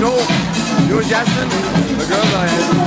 know, you know Jasmine, the girl I had.